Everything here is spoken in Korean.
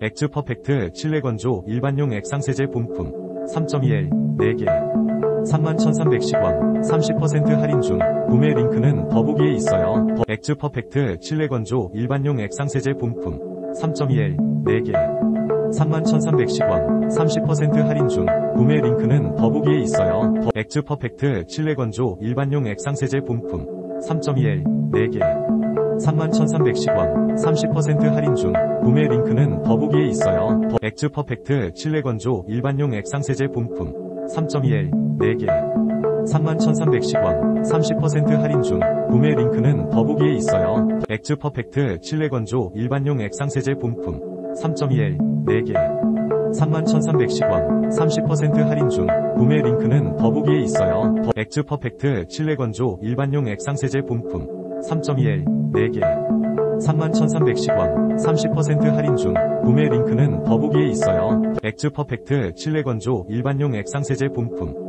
액츠 퍼펙트 실내 건조 일반용 액상세제 본품 3.2L 4개 31,310원 30% 할인 중 구매 링크는 더보기에 있어요. 더- 액츠 퍼펙트 실내 건조 일반용 액상세제 본품 3.2L 4개 31,310원 30% 할인 중 구매 링크는 더보기에 있어요. 더- 액츠 퍼펙트 실내 건조 일반용 액상세제 본품 3.2L 4개 31,310원 30% 할인 중 구매 링크는 더보기에 있어요. 더- 액츠 퍼펙트 실내 건조 일반용 액상세제 본품 3.2L 4개 31,310원 30% 할인 중 구매 링크는 더보기에 있어요. 더- 액츠 퍼펙트 실내 건조 일반용 액상세제 본품 3.2L 4개 31,310원 30% 할인 중 구매 링크는 더보기에 있어요. 더- 액츠 퍼펙트 실내 건조 일반용 액상세제 본품 3.2L 4개 31,310원 30% 할인 중 구매 링크는 더보기에 있어요. 더- 엑즈 퍼펙트 실내 건조 일반용 액상세제 본품